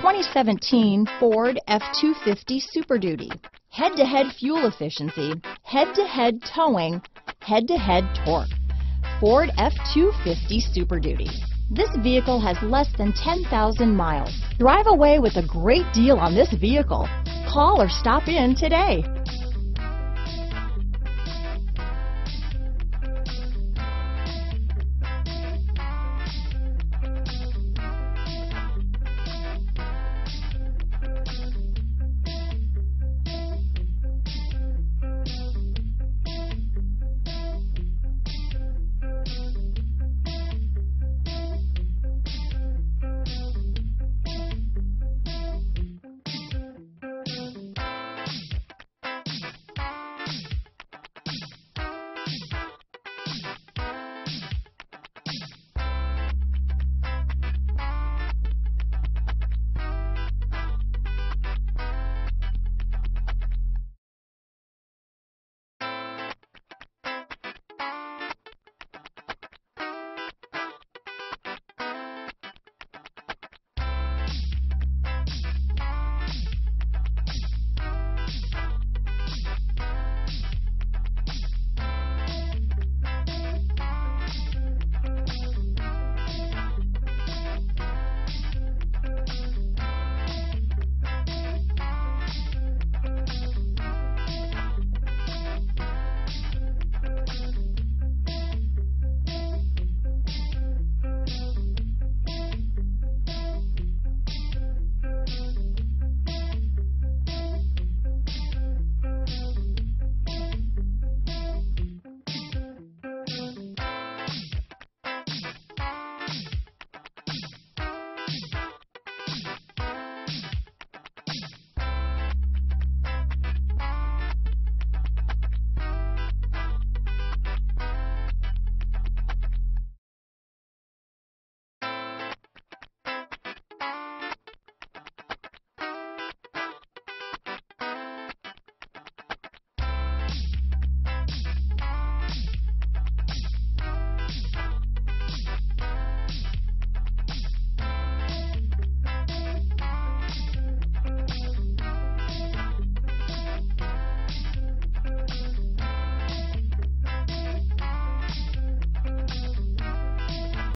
2017 Ford F-250 Super Duty. Head-to-head fuel efficiency, head-to-head towing, head-to-head torque. Ford F-250 Super Duty. This vehicle has less than 10,000 miles. Drive away with a great deal on this vehicle. Call or stop in today.